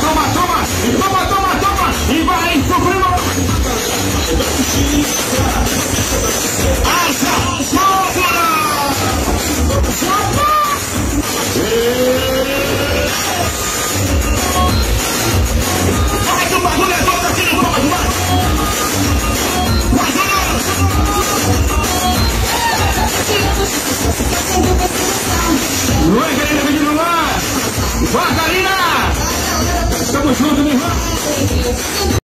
Toma, toma, toma! E toma, toma, toma! E vai sofrendo! Asa! Sopra! Vai que o bagulho é todo aqui no pode, vai! Vai jogando! Luan, querida, menino Luan! Vai, Karina! 小鬼兄弟